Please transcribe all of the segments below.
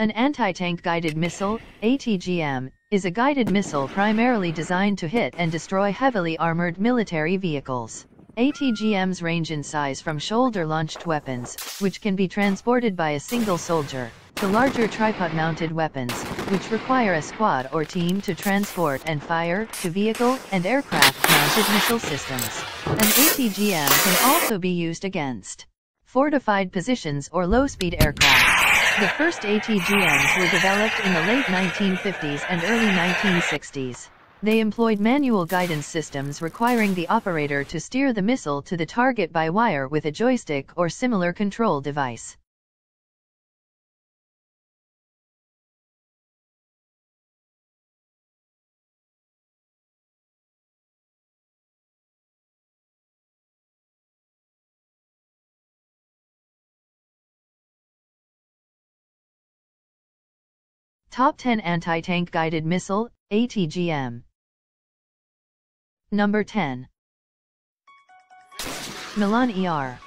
An anti-tank guided missile, ATGM, is a guided missile primarily designed to hit and destroy heavily armored military vehicles. ATGMs range in size from shoulder-launched weapons, which can be transported by a single soldier, to larger tripod-mounted weapons, which require a squad or team to transport and fire, to vehicle and aircraft-mounted missile systems. An ATGM can also be used against fortified positions or low-speed aircraft. The first ATGMs were developed in the late 1950s and early 1960s. They employed manual guidance systems requiring the operator to steer the missile to the target by wire with a joystick or similar control device. Top 10 Anti-Tank Guided Missile, ATGM Number 10 Milan ER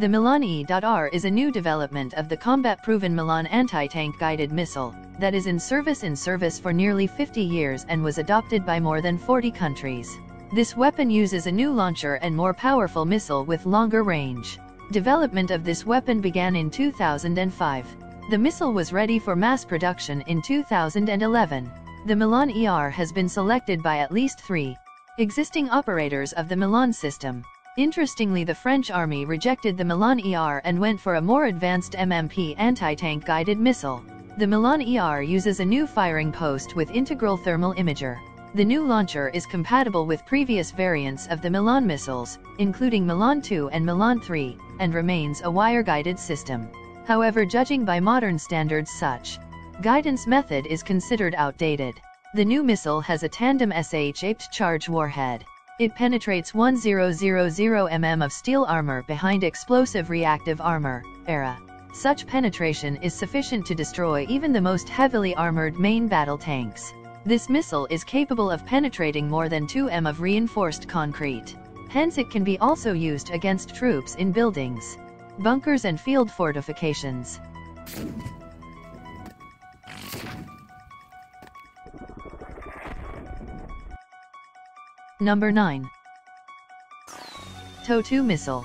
The Milan E.R is a new development of the combat-proven Milan anti-tank guided missile, that is in service in service for nearly 50 years and was adopted by more than 40 countries. This weapon uses a new launcher and more powerful missile with longer range. Development of this weapon began in 2005. The missile was ready for mass production in 2011. The Milan ER has been selected by at least three existing operators of the Milan system. Interestingly the French army rejected the Milan ER and went for a more advanced MMP anti-tank guided missile. The Milan ER uses a new firing post with integral thermal imager. The new launcher is compatible with previous variants of the Milan missiles, including Milan 2 and Milan 3, and remains a wire-guided system. However judging by modern standards such guidance method is considered outdated. The new missile has a tandem SH-shaped charge warhead. It penetrates 1000 mm of steel armor behind explosive reactive armor, ERA. Such penetration is sufficient to destroy even the most heavily armored main battle tanks. This missile is capable of penetrating more than 2 m of reinforced concrete. Hence it can be also used against troops in buildings bunkers and field fortifications. Number 9. TOW-2 Missile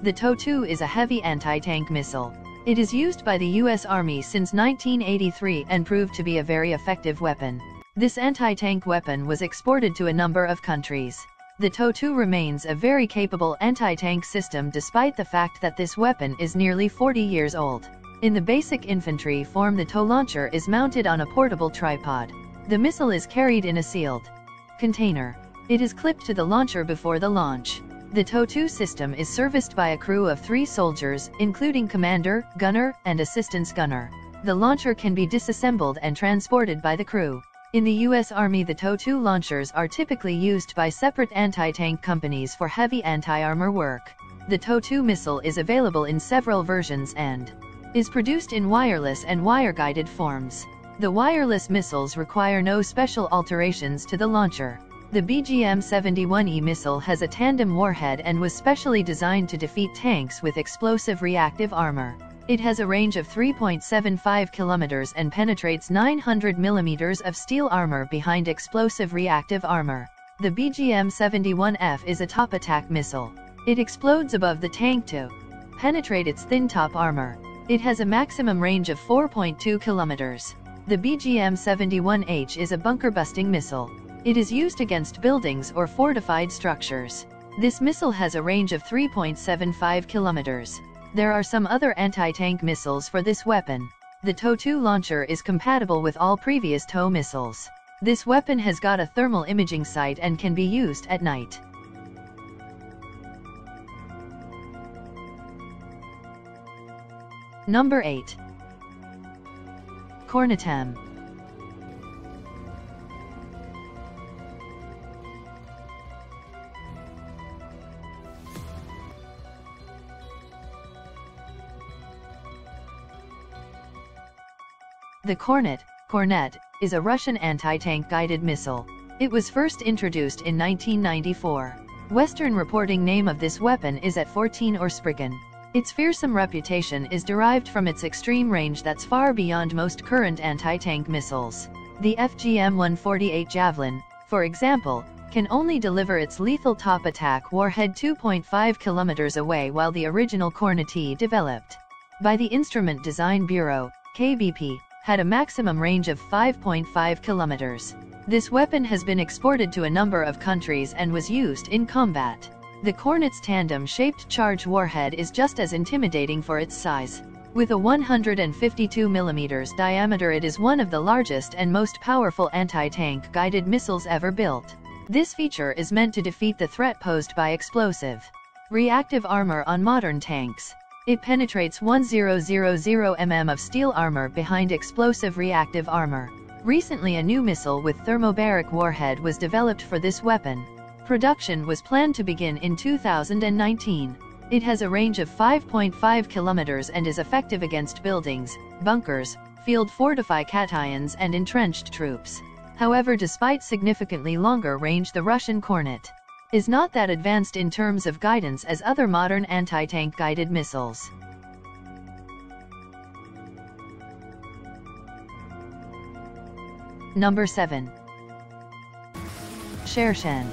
The TOW-2 is a heavy anti-tank missile. It is used by the U.S. Army since 1983 and proved to be a very effective weapon. This anti-tank weapon was exported to a number of countries. The TOW-2 remains a very capable anti-tank system despite the fact that this weapon is nearly 40 years old. In the basic infantry form the TOW launcher is mounted on a portable tripod. The missile is carried in a sealed container. It is clipped to the launcher before the launch. The TOW-2 system is serviced by a crew of three soldiers, including commander, gunner, and assistance gunner. The launcher can be disassembled and transported by the crew. In the U.S. Army the TOW-2 launchers are typically used by separate anti-tank companies for heavy anti-armor work. The TOW-2 missile is available in several versions and is produced in wireless and wire-guided forms. The wireless missiles require no special alterations to the launcher. The BGM-71E missile has a tandem warhead and was specially designed to defeat tanks with explosive reactive armor. It has a range of 3.75 kilometers and penetrates 900 millimeters of steel armor behind explosive reactive armor. The BGM-71F is a top attack missile. It explodes above the tank to penetrate its thin top armor. It has a maximum range of 4.2 kilometers. The BGM-71H is a bunker-busting missile. It is used against buildings or fortified structures. This missile has a range of 3.75 kilometers. There are some other anti-tank missiles for this weapon. The TOW-2 launcher is compatible with all previous TOW missiles. This weapon has got a thermal imaging sight and can be used at night. Number 8. Kornet-EM The Kornet, Kornet, is a Russian anti-tank guided missile. It was first introduced in 1994. Western reporting name of this weapon is AT-14 or Spriggan. Its fearsome reputation is derived from its extreme range that's far beyond most current anti-tank missiles. The FGM-148 Javelin, for example, can only deliver its lethal top attack warhead 2.5 kilometers away while the original Kornet developed by the Instrument Design Bureau, KBP, had a maximum range of 5.5 kilometers. This weapon has been exported to a number of countries and was used in combat. The Kornet's tandem-shaped charge warhead is just as intimidating for its size. With a 152 mm diameter it is one of the largest and most powerful anti-tank guided missiles ever built. This feature is meant to defeat the threat posed by explosive reactive armor on modern tanks. It penetrates 1000 mm of steel armor behind explosive reactive armor. Recently a new missile with thermobaric warhead was developed for this weapon. Production was planned to begin in 2019. It has a range of 5.5 kilometers and is effective against buildings, bunkers, field fortify cations and entrenched troops. However despite significantly longer range the Russian Kornet is not that advanced in terms of guidance as other modern anti-tank guided missiles. Number 7. Shershen.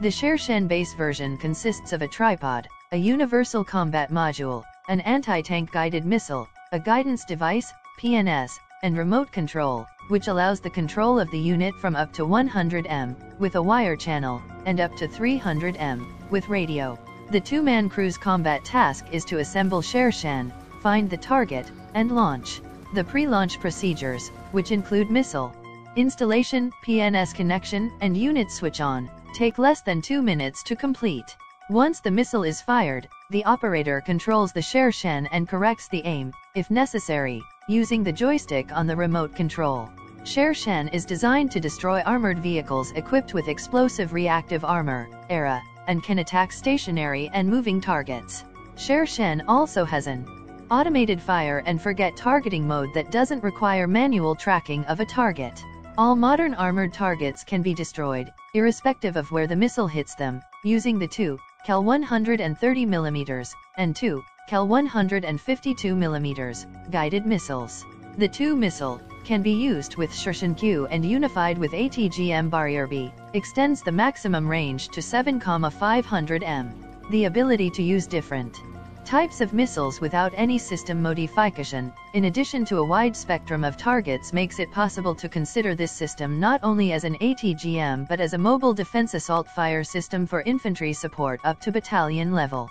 The Shershen base version consists of a tripod, a universal combat module, an anti-tank guided missile, a guidance device, PNS, and remote control, which allows the control of the unit from up to 100 m, with a wire channel, and up to 300 m, with radio. The two-man crew's combat task is to assemble Shershen, find the target, and launch. The pre-launch procedures, which include missile installation, PNS connection, and unit switch on, take less than two minutes to complete. Once the missile is fired, the operator controls the Shershen and corrects the aim, if necessary, using the joystick on the remote control. Shershen is designed to destroy armored vehicles equipped with explosive reactive armor, ERA, and can attack stationary and moving targets. Shershen also has an automated fire and forget targeting mode that doesn't require manual tracking of a target. All modern armored targets can be destroyed, irrespective of where the missile hits them, using the 2 cal 130 mm and 2 cal 152 mm guided missiles. The 2 missile can be used with Shershen-Q and unified with ATGM Barrier B, extends the maximum range to 7,500 m. The ability to use different types of missiles without any system modification, in addition to a wide spectrum of targets makes it possible to consider this system not only as an ATGM but as a mobile defense assault fire system for infantry support up to battalion level.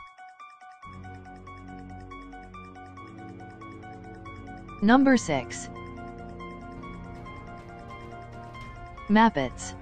Number 6 MAPATS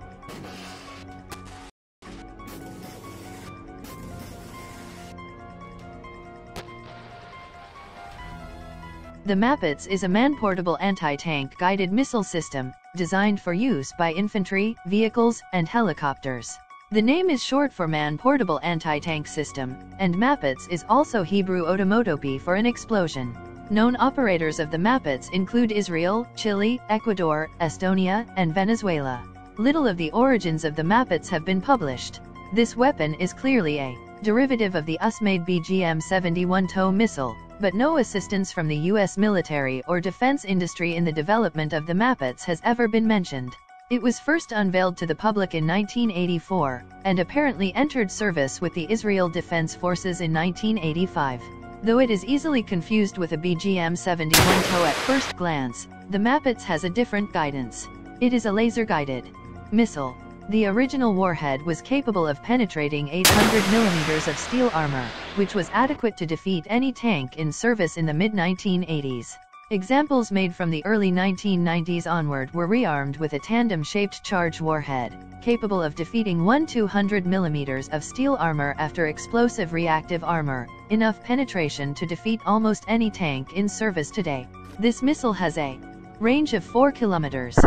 The MAPATS is a man-portable anti-tank guided missile system, designed for use by infantry, vehicles, and helicopters. The name is short for Man-Portable Anti-Tank System, and MAPATS is also Hebrew onomatopoeia for an explosion. Known operators of the MAPATS include Israel, Chile, Ecuador, Estonia, and Venezuela. Little of the origins of the MAPATS have been published. This weapon is clearly a derivative of the US-made BGM-71 TOW missile, but no assistance from the U.S. military or defense industry in the development of the MAPATS has ever been mentioned. It was first unveiled to the public in 1984, and apparently entered service with the Israel Defense Forces in 1985. Though it is easily confused with a BGM-71 TOW at first glance, the MAPATS has a different guidance. It is a laser-guided missile. The original warhead was capable of penetrating 800 millimeters of steel armor, which was adequate to defeat any tank in service in the mid-1980s. Examples made from the early 1990s onward were rearmed with a tandem-shaped charge warhead, capable of defeating 1 200 mm of steel armor after explosive reactive armor, enough penetration to defeat almost any tank in service today. This missile has a range of 4 kilometers.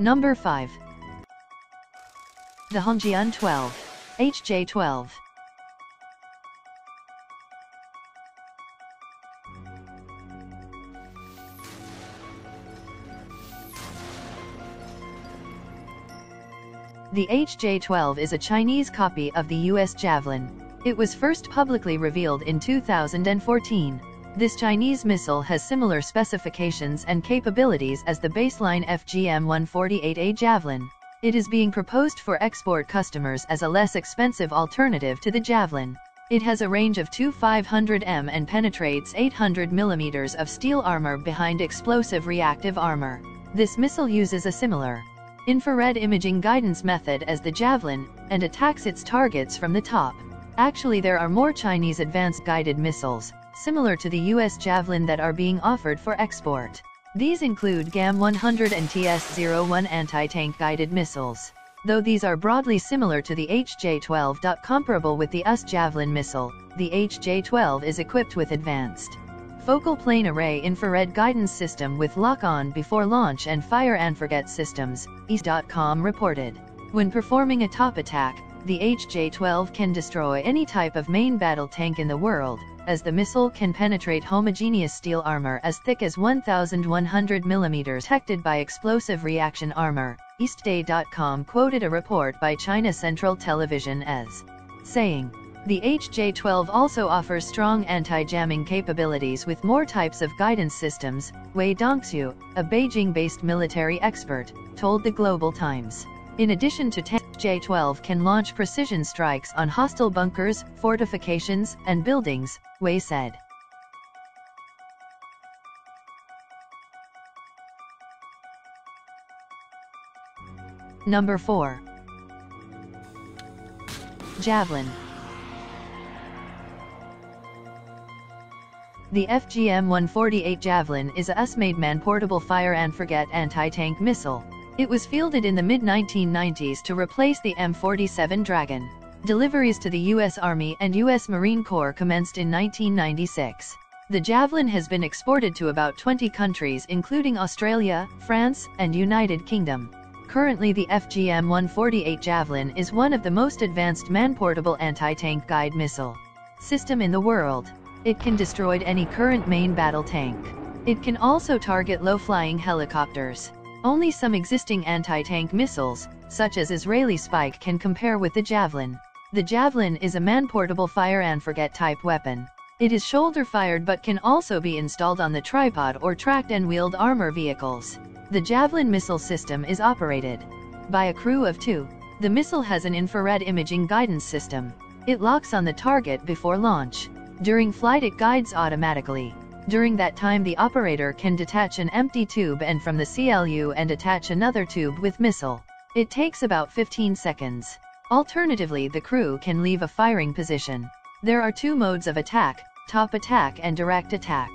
Number 5. The Hongjian 12. HJ-12. The HJ-12 is a Chinese copy of the US Javelin. It was first publicly revealed in 2014. This Chinese missile has similar specifications and capabilities as the baseline FGM-148A Javelin. It is being proposed for export customers as a less expensive alternative to the Javelin. It has a range of 2500 m and penetrates 800 mm of steel armor behind explosive reactive armor. This missile uses a similar infrared imaging guidance method as the Javelin, and attacks its targets from the top. Actually there are more Chinese advanced guided missiles, similar to the US Javelin that are being offered for export. These include GAM-100 and TS-01 anti-tank guided missiles. Though these are broadly similar to the HJ-12. Comparable with the US Javelin missile, the HJ-12 is equipped with advanced focal plane array infrared guidance system with lock-on before launch and fire and forget systems, EASE.com reported. When performing a top attack, the HJ-12 can destroy any type of main battle tank in the world, as the missile can penetrate homogeneous steel armor as thick as 1,100 mm protected by explosive reaction armor. EastDay.com quoted a report by China Central Television as saying, the HJ-12 also offers strong anti-jamming capabilities with more types of guidance systems, Wei Dongxu, a Beijing-based military expert, told the Global Times. In addition to J-12 can launch precision strikes on hostile bunkers, fortifications, and buildings, Wei said. Number 4. Javelin The FGM-148 Javelin is a US-made man-portable fire and forget anti-tank missile. It was fielded in the mid-1990s to replace the M47 Dragon. Deliveries to the U.S. Army and U.S. Marine Corps commenced in 1996. The Javelin has been exported to about 20 countries including Australia, France, and United Kingdom. Currently the FGM-148 Javelin is one of the most advanced man-portable anti-tank guide missile system in the world. It can destroy any current main battle tank. It can also target low-flying helicopters. Only some existing anti-tank missiles, such as Israeli Spike can compare with the Javelin. The Javelin is a man-portable fire-and-forget type weapon. It is shoulder-fired but can also be installed on the tripod or tracked and wheeled armor vehicles. The Javelin missile system is operated by a crew of two. The missile has an infrared imaging guidance system. It locks on the target before launch. During flight it guides automatically. During that time the operator can detach an empty tube and from the CLU and attach another tube with missile. It takes about 15 seconds. Alternatively the crew can leave a firing position. There are two modes of attack, top attack and direct attack.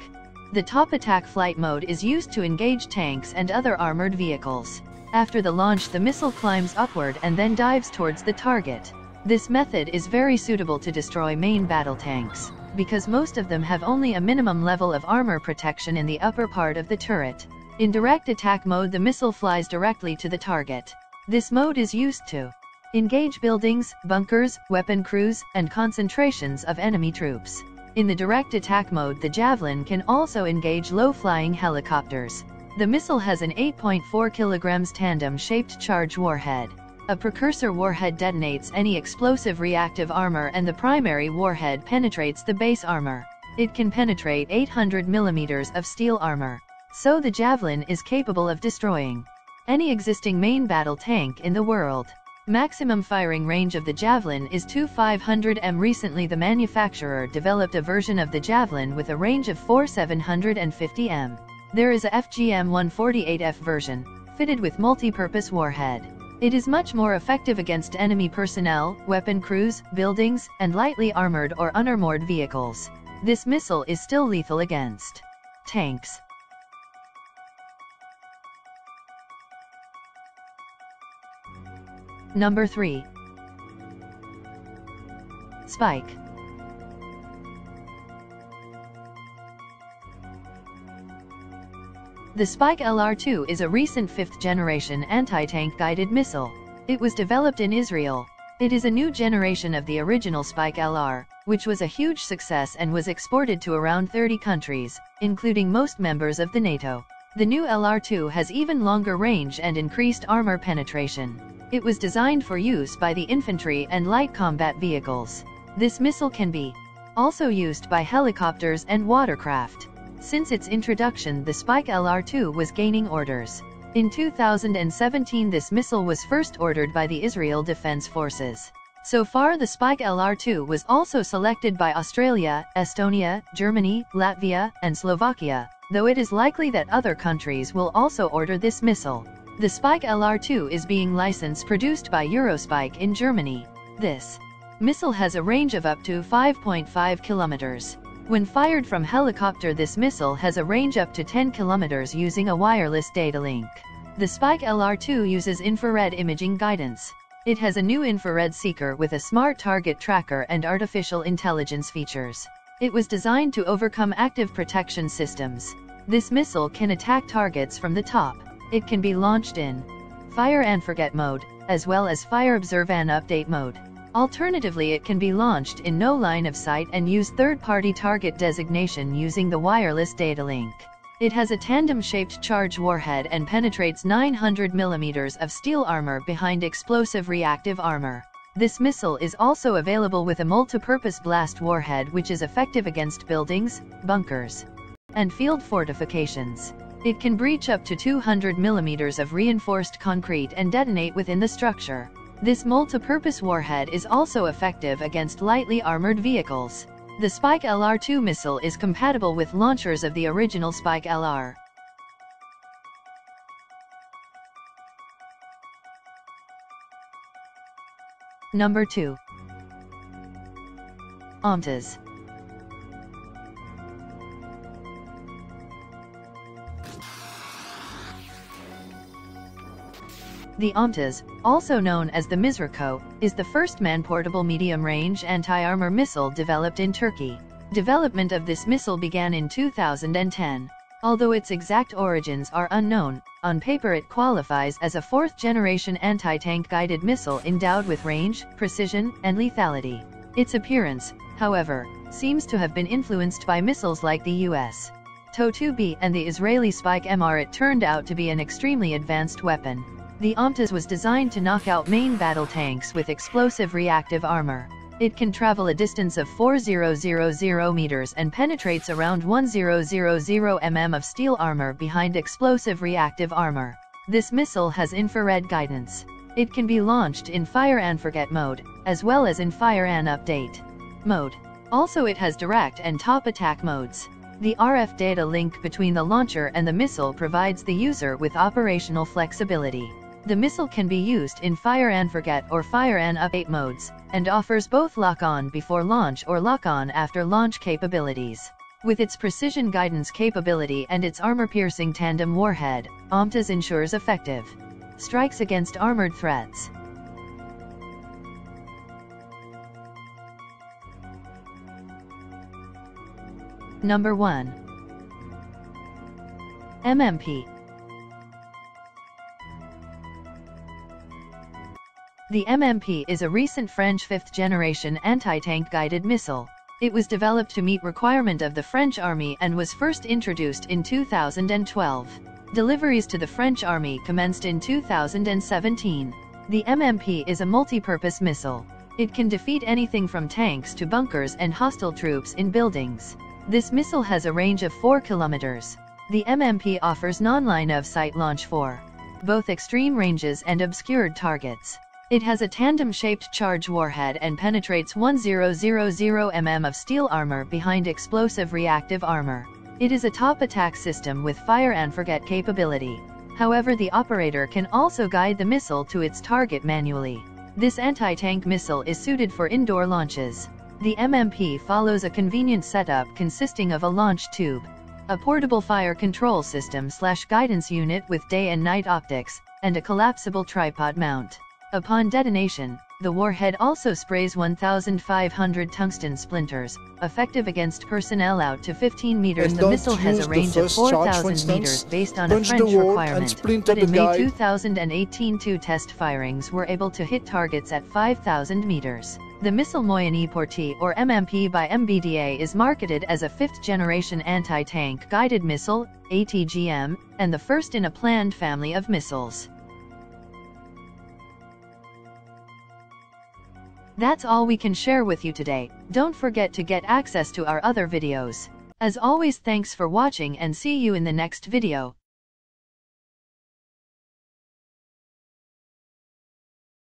The top attack flight mode is used to engage tanks and other armored vehicles. After the launch the missile climbs upward and then dives towards the target. This method is very suitable to destroy main battle tanks because most of them have only a minimum level of armor protection in the upper part of the turret. In direct attack mode the missile flies directly to the target. This mode is used to engage buildings, bunkers, weapon crews, and concentrations of enemy troops. In the direct attack mode the Javelin can also engage low-flying helicopters. The missile has an 8.4 kg tandem-shaped charge warhead. A precursor warhead detonates any explosive reactive armor and the primary warhead penetrates the base armor. It can penetrate 800 millimeters of steel armor. So the Javelin is capable of destroying any existing main battle tank in the world. Maximum firing range of the Javelin is 2500 m. Recently the manufacturer developed a version of the Javelin with a range of 4750 m. There is a FGM-148F version, fitted with multi-purpose warhead. It is much more effective against enemy personnel, weapon crews, buildings, and lightly armored or unarmored vehicles. This missile is still lethal against tanks. Number 3. Spike The Spike LR-2 is a recent fifth-generation anti-tank guided missile. It was developed in Israel. It is a new generation of the original Spike LR, which was a huge success and was exported to around 30 countries, including most members of the NATO. The new LR2 has even longer range and increased armor penetration. It was designed for use by the infantry and light combat vehicles. This missile can be also used by helicopters and watercraft. Since its introduction the Spike LR2 was gaining orders. In 2017 this missile was first ordered by the Israel Defense Forces. So far the Spike LR2 was also selected by Australia, Estonia, Germany, Latvia, and Slovakia, though it is likely that other countries will also order this missile. The Spike LR2 is being licensed produced by Eurospike in Germany. This missile has a range of up to 5.5 kilometers. When fired from helicopter this missile has a range up to 10 kilometers using a wireless data link. The Spike LR2 uses infrared imaging guidance. It has a new infrared seeker with a smart target tracker and artificial intelligence features. It was designed to overcome active protection systems. This missile can attack targets from the top. It can be launched in fire and forget mode, as well as fire observe and update mode. Alternatively it can be launched in no line of sight and use third-party target designation using the wireless data link. It has a tandem-shaped charge warhead and penetrates 900 mm of steel armor behind explosive reactive armor. This missile is also available with a multi-purpose blast warhead which is effective against buildings, bunkers, and field fortifications. It can breach up to 200 millimeters of reinforced concrete and detonate within the structure. This multi-purpose warhead is also effective against lightly armored vehicles. The Spike LR-2 missile is compatible with launchers of the original Spike LR. Number 2. OMTAS The OMTAS, also known as the Mizrak-O, is the first man-portable medium-range anti-armor missile developed in Turkey. Development of this missile began in 2010. Although its exact origins are unknown, on paper it qualifies as a fourth-generation anti-tank guided missile endowed with range, precision, and lethality. Its appearance, however, seems to have been influenced by missiles like the US TOW-2B and the Israeli Spike MR. It turned out to be an extremely advanced weapon. The OMTAS was designed to knock out main battle tanks with explosive reactive armor. It can travel a distance of 4000 meters and penetrates around 1000 mm of steel armor behind explosive reactive armor. This missile has infrared guidance. It can be launched in fire and forget mode, as well as in fire and update mode. Also it has direct and top attack modes. The RF data link between the launcher and the missile provides the user with operational flexibility. The missile can be used in fire and forget or fire and update modes, and offers both lock-on before launch or lock-on after launch capabilities. With its precision guidance capability and its armor-piercing tandem warhead, OMTAS ensures effective strikes against armored threats. Number 1. MMP The MMP is a recent French fifth-generation anti-tank guided missile. It was developed to meet requirement of the French Army and was first introduced in 2012. Deliveries to the French Army commenced in 2017. The MMP is a multi-purpose missile. It can defeat anything from tanks to bunkers and hostile troops in buildings. This missile has a range of 4 kilometers. The MMP offers non-line of sight launch for both extreme ranges and obscured targets. It has a tandem-shaped charge warhead and penetrates 1000 mm of steel armor behind explosive reactive armor. It is a top attack system with fire and forget capability. However the operator can also guide the missile to its target manually. This anti-tank missile is suited for indoor launches. The MMP follows a convenient setup consisting of a launch tube, a portable fire control system slash guidance unit with day and night optics, and a collapsible tripod mount. Upon detonation, The warhead also sprays 1,500 tungsten splinters, effective against personnel out to 15 meters. And the missile has a range of first charge, for 4,000 meters based on a French requirement, but in May 2018 two test firings were able to hit targets at 5,000 meters. The missile Moyenne Portée or MMP by MBDA is marketed as a fifth-generation anti-tank guided missile, ATGM, and the first in a planned family of missiles. That's all we can share with you today. Don't forget to get access to our other videos. As always thanks for watching and see you in the next video.